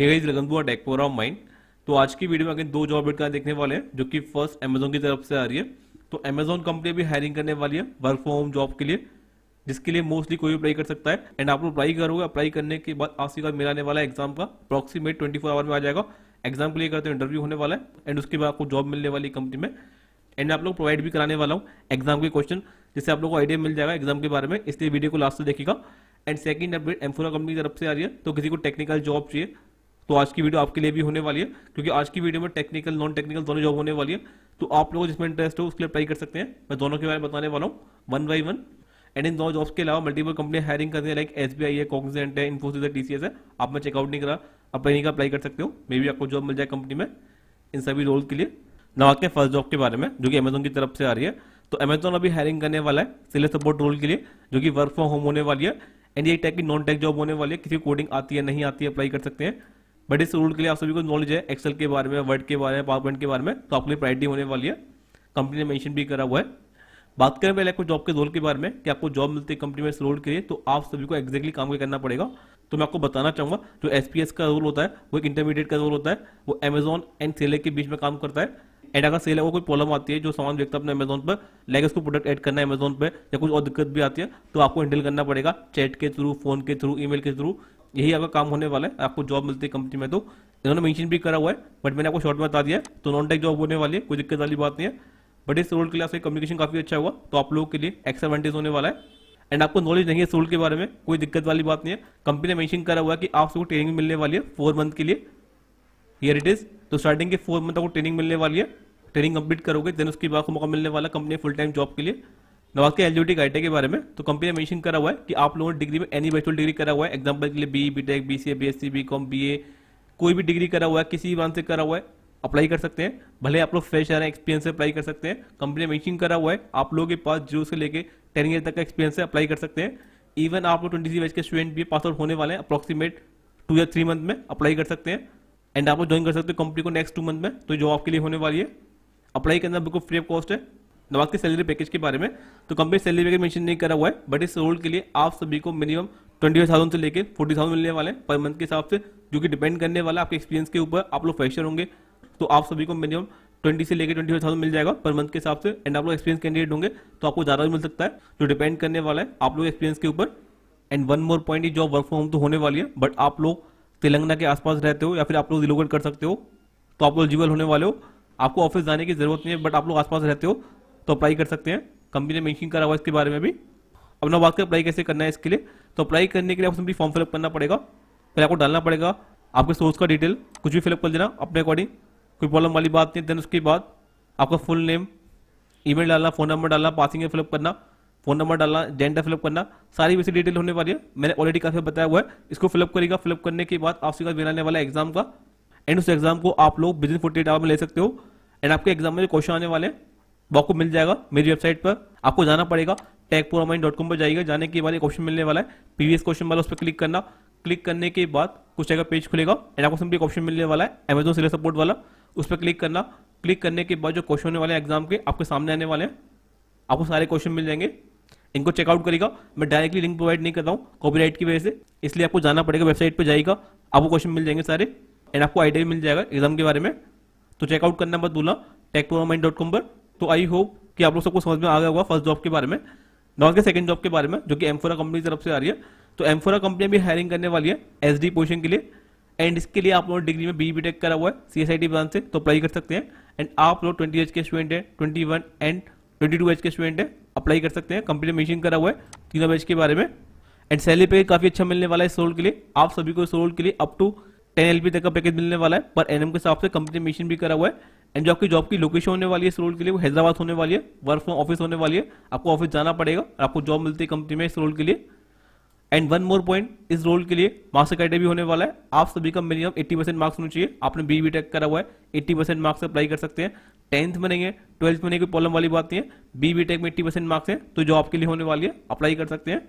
Hey is लगनपुरा टेकपोरा mind तो आज की वीडियो में अगर दो जॉब का देखने वाले हैं, जो कि फ़र्स्ट अमेजोन की तरफ़ से आ रही है। तो अमेजोन कंपनी भी हायरिंग करने वाली है वर्क फ्रॉम होम जॉब के लिए, जिसके लिए मोस्टली कोई अप्लाई कर सकता है। एंड आप लोग अप्लाई करोगे अप्लाई करने के बाद आपसी का मिलाने वाला एग्ज़ाम का। अप्रॉक्सीमेट ट्वेंटी आवर में आ जाएगा। एग्ज़ाम के लिए करते इंटरव्यू होने वाला है। एंड उसके बाद आपको जॉब मिलने वाली कंपनी में। एंड आप लोग प्रोवाइड भी कराने वाला हूँ एग्ज़ाम के क्वेश्चन जिससे आप लोग को आइडिया मिल जाएगा एग्ज़ाम के बारे में। इसलिए वीडियो को लास्ट से देखिएगा। And second update Amphora company की तरफ़ से आ रही है। तो किसी को टेक्निकल जॉब चाहिए तो आज की वीडियो आपके लिए भी होने वाली है, क्योंकि आज की वीडियो में टेक्निकल नॉन टेक्निकल दोनों जॉब होने वाली है। तो आप लोगों जिसमें इंटरेस्ट हो, उसके लिए अप्लाई कर सकते हैं। मैं दोनों के बारे में बताने वाला हूँ। वन बाई वन एंड इन दोनों जॉब्स के अलावा मल्टीपल कंपनी हायरिंग करती है लाइक एस बी आई है कॉग्निजेंट है इन्फोसिस है टीसीएस है। आप मैं चेकआउट नहीं करा अप्लाई नहीं का अप्लाई कर सकते हो। मे भी आपको जॉब मिल जाए कंपनी में, इन सभी रोल के लिए। ना आते हैं फ़र्स्ट जॉब के बारे में, जो कि अमेजोन की तरफ़ से आ रही है। तो अमेजोन अभी हायरिंग करने वाला है सेल्स सपोर्ट रोल के लिए, जो कि वर्क फ्रॉम होम होने वाली है। एंड ये टेक की नॉन टेक जॉब होने वाली है, किसी कोडिंग आती है, नहीं आती है अप्लाई कर सकते हैं। बट इस रूल के लिए आप सभी को नॉलेज है एक्सेल के बारे में वर्ड के बारे में पावर पॉइंट के बारे में तो आपके लिए प्रायोरिटी होने वाली है। कंपनी ने मेंशन भी करा हुआ है। बात करें पहले आपको जॉब के रोल के बारे में, कि आपको जॉब मिलती है कंपनी में इस रोल के लिए तो आप सभी को एक्जैक्टली काम करना पड़ेगा। तो मैं आपको बताना चाहूँगा, जो एसपीएस का रोल होता है, वो एक इंटरमीडिएट का रोल होता है, वो अमेजोन एंड सेलर के बीच में काम करता है। एंड अगर सेल को कोई प्रॉब्लम आती है, जो सामान देखता है अपने अमेजोन पर लाइक उसको प्रोडक्ट ऐड करना है अमेजोन पे, या कुछ और दिक्कत भी आती है तो आपको हैंडल करना पड़ेगा चैट के थ्रू फ़ोन के थ्रू ईमेल के थ्रू यही आपका काम होने वाला है। आपको जॉब मिलती है कंपनी में तो। इन्होंने मेंशन भी करा हुआ है बट मैंने आपको शॉर्ट में बता दिया तो नॉन टेक जॉब होने वाली है, कोई दिक्कत वाली बात नहीं है। बट इस रोल के लिए आपका कम्युनिकेशन काफ़ी अच्छा हुआ। तो आप लोगों के लिए एक्सएडवांटेज होने वाला है। एंड आपको नॉलेज नहीं है इस रोल के बारे में, कोई दिक्कत वाली बात नहीं है। कंपनी ने मेंशन करा हुआ है कि आप सबको ट्रेनिंग मिलने वाली है फोर मंथ के लिए। हियर इट इज़ तो स्टार्टिंग के फोर मंथ आपको ट्रेनिंग मिलने वाली है। ट्रेनिंग कंप्लीट करोगे देन उसके बाद मौका मिलने वाला कंपनी फुल टाइम जॉब के लिए। नवाज़ के एलजीटी गाइटे के बारे में तो कंपनी ने मेंशन करा हुआ है कि आप लोगों ने डिग्री में एनी बैचलर डिग्री करा हुआ है एग्ज़ाम्पल के लिए B B tech B C A B S C B com B A कोई भी डिग्री करा हुआ है, किसी वन से करा हुआ है अप्लाई कर सकते हैं। भले आप लोग फ्रेश आ रहे हैं एक्सपीरियंस से अप्लाई कर सकते हैं। कंपनी ने मेंशन करा हुआ है, आप लोगों के पास ज़ीरो से लेकर टेन ईयर तक का एक्सपीरियंस से अप्लाई कर सकते हैं। इवन आप लोग ट्वेंटी सी बैच के स्टूडेंट भी पास आउट होने वाले हैं अप्रॉक्सीमेट टू या थ्री मंथ में अप्लाई कर सकते हैं। एंड आप लोग ज्वाइन कर सकते हैं कंपनी को नेक्स्ट टू मंथ में तो जॉब आपके लिए होने वाली है। अप्लाई करना बिल्कुल फ्री ऑफ़ कॉस्ट है। नवाज़ के सैलरी पैकेज के बारे में। तो कंपनी सैलरी पैकेज मेंशन नहीं करा हुआ है बट इस रोल के लिए आप सभी को मिनिमम ट्वेंटी थाउज़ेंड से लेकर फोर्टी थाउज़ेंड मिलने वाले पर मंथ के हिसाब से, जो कि डिपेंड करने वाला आपके एक्सपीरियंस के ऊपर। आप लोग फ्रेशर होंगे तो आप सभी को मिनिमम ट्वेंटी से लेकर ट्वेंटी थाउज़ेंड मिल जाएगा पर मंथ के हिसाब से एंड आप लोग एक्सपीरियंस कैंडिडेट होंगे तो आपको ज़्यादा भी मिल सकता है, जो डिपेंड करने वाला है। आप लोग एक्सपीरियंस के ऊपर। एंड वन मोर पॉइंट की जॉब वर्क फ्रॉम होम तो होने वाली है बट आप लोग तेलंगाना के आसपास रहते हो या फिर आप लोग रिलोकेट कर सकते हो तो आप लोग एलिजिबल होने वाले हो। आपको ऑफ़िस जाने की ज़रूरत नहीं है बट आप लोग आसपास रहते हो तो अप्लाई कर सकते हैं। कंपनी ने मेंशन करा हुआ इसके बारे में भी अब ना बात करें अप्लाई कैसे करना है इसके लिए। तो अप्लाई करने के लिए आपको सिंपली फॉर्म फिलअप करना पड़ेगा। फिर आपको डालना पड़ेगा आपके सोर्स का डिटेल कुछ भी फिलअप कर देना अपने अकॉर्डिंग कोई प्रॉब्लम वाली बात नहीं देन उसके बाद आपका फुल नेम ईमेल डालना फ़ोन नंबर डालना पासिंग फिलअप करना फ़ोन नंबर डालना जेंडर फिलअप करना, सारी वैसी डिटेल होने वाली है। मैंने ऑलरेडी काफ़ी बताया हुआ है। इसको फिलअप करेगा फिलअप करने के बाद आपसे का मिलाने वाला एग्ज़ाम का। एंड उस एग्ज़ाम को आप लोग बिज़नेस फोर्टी आवर में ले सकते हो। एंड आपके एग्ज़ाम में क्वेश्चन आने वाले हैं आपको मिल जाएगा मेरी वेबसाइट पर। आपको जाना पड़ेगा कॉम पर जाएगा जाने के बाद एक ऑप्शन मिलने वाला है। प्रीवियस क्वेश्चन वाला उस पर क्लिक करना। क्लिक करने के बाद कुछ जगह पेज खुलेगा। एंड आपको सिंपली ऑप्शन मिलने वाला है अमेजोन सिलेक्ट सपोर्ट वाला। उस पर क्लिक करना। क्लिक करने के बाद जो क्वेश्चन होने वाले एग्ज़ाम के, आपके सामने आने वाले हैं। आपको सारे क्वेश्चन मिल जाएँगे। इनको चेकआउट करेगा मैं डायरेक्टली लिंक प्रोवाइड नहीं करता हूँ कॉपीराइट की वजह से। इसलिए आपको जाना पड़ेगा वेबसाइट पर जाएगा आपको क्वेश्चन मिल जाएँगे सारे। एंड आपको आइडिया भी मिल जाएगा एग्ज़ाम के बारे में। तो चेकआउट करना मत डॉट कॉम पर। तो आई होप कि आप लोग सबको समझ में आ गया होगा फ़र्स्ट जॉब के बारे में, नॉन के सेकंड जॉब के बारे में, जो कि एम्फोरा कंपनी की तरफ़ से आ रही है। तो एम्फोरा कंपनी भी हायरिंग करने वाली है एस डी पोजिशन के लिए एंड इसके लिए आप लोग डिग्री में बी बी टेक करा हुआ है सी एस ब्रांच से तो अप्लाई कर सकते हैं। एंड आप लोग ट्वेंटी एज के स्टूडेंट है twenty one and twenty two age के स्टूडेंट है अप्लाई कर सकते हैं। कंपनी मशीन करा हुआ है तीनों बैच के बारे में। एंड सैलरी पैकेज काफ़ी अच्छा मिलने वाला है इस रोल के लिए। आप सभी को इस रोल के लिए अप टू टेन एल तक का पैकेज मिलने वाला है, पर एनएम के हिसाब से कंपनी मशीन भी करा हुआ है। एंड जो आपकी जॉब की लोकेशन होने वाली है इस रोल के लिए, वो हैदराबाद होने वाली है वर्क फ्रॉम ऑफ़िस होने वाली है, आपको ऑफ़िस जाना पड़ेगा आपको जॉब मिलती है कंपनी में इस रोल के लिए। एंड वन मोर पॉइंट इस रोल के लिए मास्टर क्राइटे भी होने वाला है। आप सभी का मिनिमम 80 परसेंट मार्क्स होने चाहिए। आपने बी बी टेक करा हुआ है 80 परसेंट मार्क्स अप्लाई कर सकते हैं। टेंथ में नहीं है ट्वेल्थ में नहीं कोई प्रॉब्लम वाली बात नहीं है। बी बी टेक में एट्टी परसेंट मार्क्स है तो जो आपके लिए होने वाली है अप्लाई कर सकते हैं।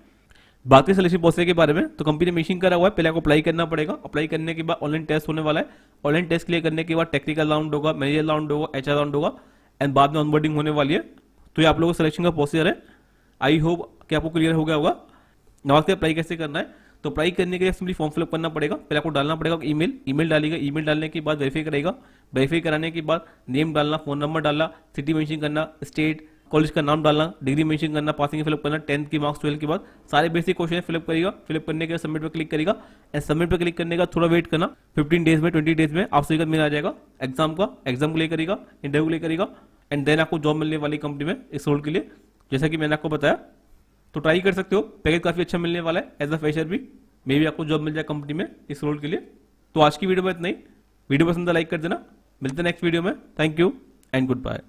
बाकी सिलेक्शन प्रोसेस के बारे में तो कंपनी ने मेशिंग करा हुआ है, पहले आपको अप्लाई करना पड़ेगा। अप्लाई करने के बाद ऑनलाइन टेस्ट होने वाला है। ऑनलाइन टेस्ट क्लियर करने के बाद टेक्निकल राउंड होगा मैनेजर राउंड होगा एच राउंड होगा एंड बाद में ऑनबोर्डिंग होने वाली है। तो ये आप लोगों को सिलेक्शन का प्रोसीजर है। आई होप कि आपको क्लियर हो गया होगा। नवाज़ के अप्लाई कैसे करना है? तो अप्लाई करने के लिए सिंपली फॉर्म फिलअप करना पड़ेगा। पहले आपको डालना पड़ेगा ई ईमेल ईमेल डालेगा ईमेल डालने के बाद वेरीफाई करेगा। वेरीफाई कराने के बाद नेम डालना फ़ोन नंबर डालना सिटी मेंशन करना स्टेट कॉलेज का नाम डालना, डिग्री मेंशन करना पासिंग फिलअप करना टेंथ की मार्क्स ट्वेल्थ के बाद सारे बेसिक क्वेश्चन फिलअप करेगा फिलअप करने के सबमिट पर क्लिक करेगा एंड सबमिट पर क्लिक करने का थोड़ा वेट करना 15 डेज़ में 20 डेज़ में आपसे एक मेल आ जाएगा एग्ज़ाम का एग्ज़ाम को ले करेगा इंटरव्यू ले करेगा एंड देन आपको जॉब मिलने वाली कंपनी में इस रोल के लिए, जैसा कि मैंने आपको बताया तो ट्राई कर सकते हो पैकेज काफ़ी अच्छा मिलने वाला है एज अ फ्रेशर भी मे भी आपको जॉब मिल जाए कंपनी में इस रोल के लिए तो आज की वीडियो में इतना ही वीडियो पसंद लाइक कर देना, मिलते हैं नेक्स्ट वीडियो में thank you and good bye